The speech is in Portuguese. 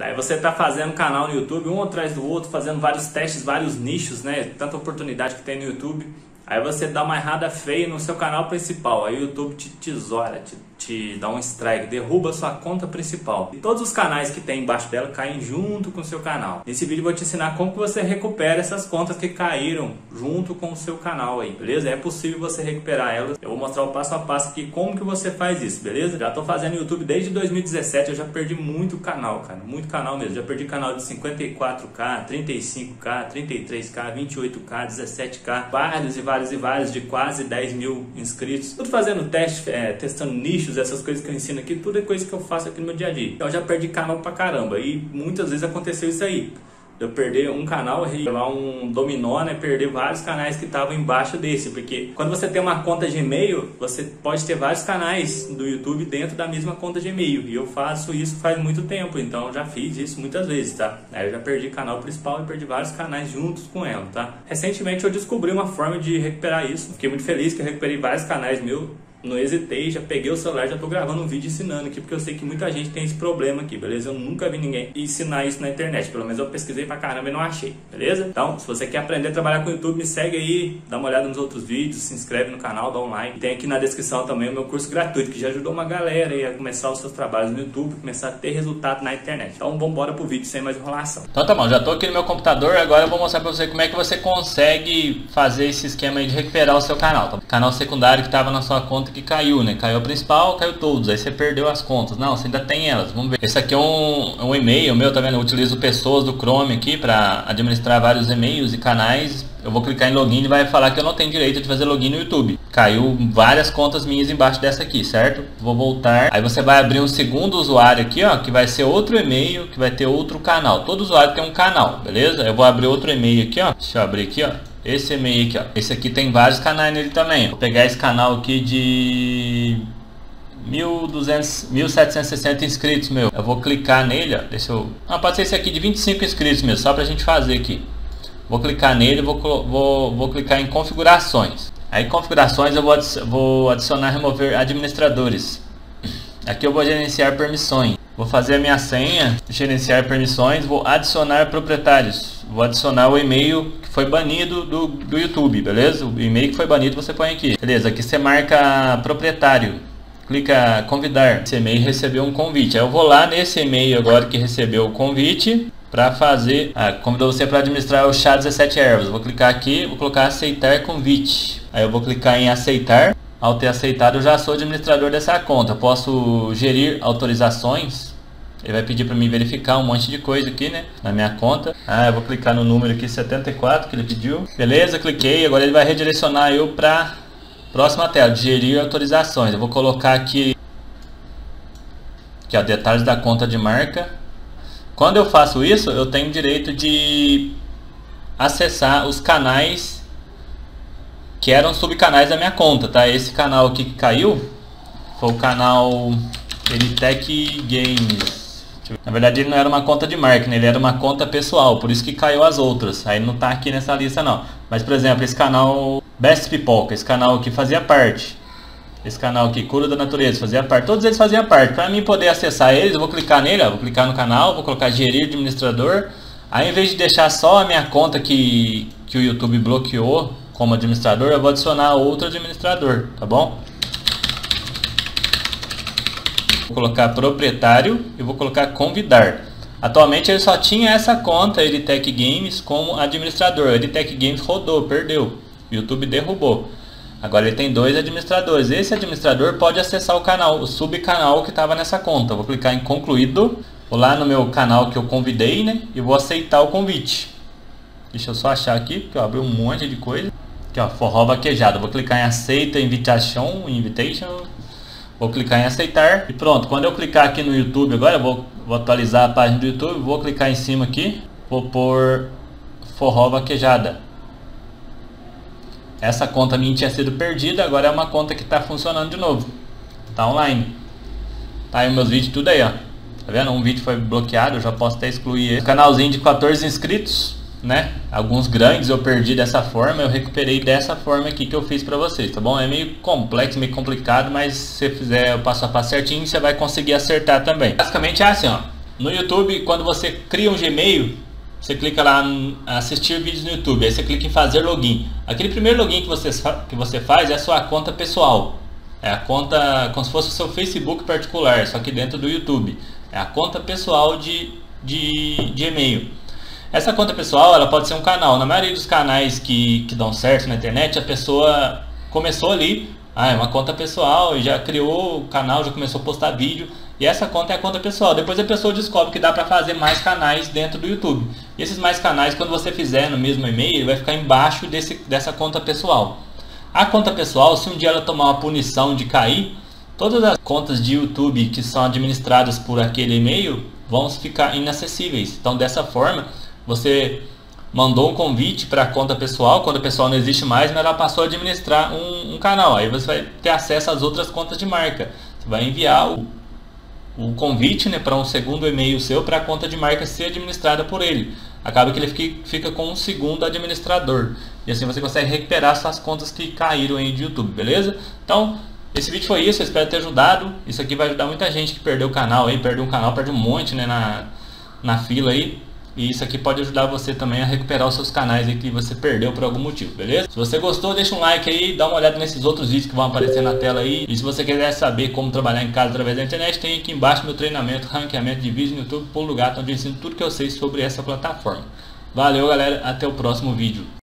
Daí você está fazendo canal no YouTube, um atrás do outro, fazendo vários testes, vários nichos, né? Tanta oportunidade que tem no YouTube. Aí você dá uma errada feia no seu canal principal. Aí o YouTube te tesoura, te te dá um strike, derruba sua conta principal. E todos os canais que tem embaixo dela caem junto com o seu canal. Nesse vídeo eu vou te ensinar como que você recupera essas contas que caíram junto com o seu canal aí, beleza? É possível você recuperar elas. Eu vou mostrar o passo a passo aqui como que você faz isso, beleza? Já tô fazendo YouTube desde 2017, eu já perdi muito canal, cara, muito canal mesmo. Já perdi canal de 54k, 35k, 33k, 28k, 17k, vários e vários e vários de quase 10 mil inscritos. Tudo fazendo teste, é, testando essas coisas que eu ensino aqui, tudo é coisa que eu faço aqui no meu dia a dia. Eu já perdi canal pra caramba e muitas vezes aconteceu isso aí. Eu perder um canal, levar um dominó, né? Perder vários canais que estavam embaixo desse. Porque quando você tem uma conta de e-mail, você pode ter vários canais do YouTube dentro da mesma conta de e-mail. E eu faço isso faz muito tempo, então já fiz isso muitas vezes, tá? Aí eu já perdi canal principal e perdi vários canais juntos com ela, tá? Recentemente eu descobri uma forma de recuperar isso. Fiquei muito feliz que eu recuperei vários canais meus não hesitei, já peguei o celular, já tô gravando um vídeo ensinando aqui, porque eu sei que muita gente tem esse problema aqui, beleza? Eu nunca vi ninguém ensinar isso na internet, pelo menos eu pesquisei pra caramba e não achei, beleza? Então, se você quer aprender a trabalhar com o YouTube, me segue aí, dá uma olhada nos outros vídeos, se inscreve no canal, dá like. Tem aqui na descrição também o meu curso gratuito, que já ajudou uma galera aí a começar os seus trabalhos no YouTube, começar a ter resultado na internet. Então, vamos embora pro vídeo sem mais enrolação. Então tá bom, já tô aqui no meu computador, agora eu vou mostrar pra você como é que você consegue fazer esse esquema de recuperar o seu canal, tá? Canal secundário que tava na sua conta que caiu, né? Caiu caiu a principal, caiu todos. Aí você perdeu as contas. Não, você ainda tem elas. Vamos ver. Esse aqui é um, é um e-mail meu, tá vendo? Eu utilizo pessoas do Chrome aqui para administrar vários e-mails e canais. Eu vou clicar em login e vai falar que eu não tenho direito de fazer login no YouTube. Caiu várias contas minhas embaixo dessa aqui, certo? Vou voltar. Aí você vai abrir um segundo usuário aqui, ó, que vai ser outro e-mail, que vai ter outro canal. Todo usuário tem um canal, beleza? Eu vou abrir outro e-mail aqui, ó. Deixa eu abrir aqui, ó. Esse e-mail aqui, ó. Esse aqui tem vários canais nele também. Vou pegar esse canal aqui de 1200, 1760 inscritos, meu. Eu vou clicar nele, ó. Deixa eu... Ah, pode ser esse aqui de 25 inscritos, meu. Só pra gente fazer aqui. Vou clicar nele, vou, vou, vou clicar em configurações. Aí configurações eu vou, vou adicionar remover administradores. Aqui eu vou gerenciar permissões. Vou fazer a minha senha, gerenciar permissões, vou adicionar proprietários. Vou adicionar o e-mail que foi banido do, do YouTube, beleza? O e-mail que foi banido você põe aqui. Beleza, aqui você marca proprietário. Clica convidar. Esse e-mail recebeu um convite. Aí eu vou lá nesse e-mail agora que recebeu o convite para fazer, ah, convidou você para administrar o chá 17 ervas. Vou clicar aqui, vou colocar aceitar convite. Aí eu vou clicar em aceitar. Ao ter aceitado, eu já sou administrador dessa conta. Posso gerir autorizações. Ele vai pedir para mim verificar um monte de coisa aqui, né? Na minha conta. Ah, eu vou clicar no número aqui 74 que ele pediu. Beleza, cliquei. Agora ele vai redirecionar eu para próxima tela, gerir autorizações. Eu vou colocar aqui, aqui ó, detalhes da conta de marca. Quando eu faço isso, eu tenho direito de acessar os canais que eram subcanais da minha conta, tá? Esse canal aqui que caiu foi o canal Elitec Games. Na verdade ele não era uma conta de marketing, ele era uma conta pessoal, por isso que caiu as outras. Aí não tá aqui nessa lista não. Mas por exemplo, esse canal Best Pipoca, esse canal aqui fazia parte. Esse canal aqui, Cura da Natureza, fazia parte. Todos eles faziam parte. Para mim poder acessar eles, eu vou clicar nele, ó, vou clicar no canal, vou colocar gerir administrador. Aí em vez de deixar só a minha conta que, que o YouTube bloqueou como administrador, eu vou adicionar outro administrador, tá bom? Vou colocar proprietário e vou colocar convidar. Atualmente ele só tinha essa conta Editech Games como administrador. Editech Games rodou, perdeu. YouTube derrubou. Agora ele tem dois administradores. Esse administrador pode acessar o canal, o subcanal que estava nessa conta. Vou clicar em concluído. Vou lá no meu canal que eu convidei, né? E vou aceitar o convite. Deixa eu só achar aqui, que eu abri um monte de coisa. Aqui ó, forró vaquejado. Vou clicar em aceita, invitation, invitation. Vou clicar em aceitar e pronto. Quando eu clicar aqui no YouTube agora, vou, vou atualizar a página do YouTube. Vou clicar em cima aqui. Vou pôr forró vaquejada. Essa conta minha tinha sido perdida, agora é uma conta que está funcionando de novo. Tá online. Tá aí meus vídeos tudo aí, ó. Tá vendo? Um vídeo foi bloqueado, eu já posso até excluir. Canalzinho de 14 inscritos né? Alguns grandes eu perdi dessa forma, eu recuperei dessa forma aqui que eu fiz para vocês, tá bom? É meio complexo, meio complicado, mas se você fizer o passo a passo certinho, você vai conseguir acertar também. Basicamente é assim, ó. No YouTube, quando você cria um Gmail, você clica lá em assistir vídeos no YouTube, aí você clica em fazer login. Aquele primeiro login que você, que você faz é a sua conta pessoal. É a conta como se fosse o seu Facebook particular, só que dentro do YouTube. É a conta pessoal de, de, de e-mail. Essa conta pessoal, ela pode ser um canal. Na maioria dos canais que, que dão certo na internet, a pessoa começou ali, ah, é uma conta pessoal, e já criou o canal, já começou a postar vídeo, e essa conta é a conta pessoal. Depois a pessoa descobre que dá para fazer mais canais dentro do YouTube. E esses mais canais, quando você fizer no mesmo e-mail, vai ficar embaixo desse, dessa conta pessoal. A conta pessoal, se um dia ela tomar uma punição de cair, todas as contas de YouTube que são administradas por aquele e-mail vão ficar inacessíveis. Então, dessa forma, você mandou um convite para a conta pessoal, quando a pessoal não existe mais, mas ela passou a administrar um, um, canal. Aí você vai ter acesso às outras contas de marca. Você vai enviar o, o convite né, para um segundo e-mail seu para a conta de marca ser administrada por ele. Acaba que ele fica, fica com um segundo administrador. E assim você consegue recuperar suas contas que caíram aí de YouTube, beleza? Então, esse vídeo foi isso, eu espero ter ajudado. Isso aqui vai ajudar muita gente que perdeu o canal aí, perdeu um canal, perde um monte né, na, na fila aí. E isso aqui pode ajudar você também a recuperar os seus canais aí que você perdeu por algum motivo, beleza? Se você gostou, deixa um like aí, dá uma olhada nesses outros vídeos que vão aparecer na tela aí. E se você quiser saber como trabalhar em casa através da internet, tem aqui embaixo meu treinamento, ranqueamento de vídeo no YouTube, por lugar onde eu ensino tudo que eu sei sobre essa plataforma. Valeu galera, até o próximo vídeo.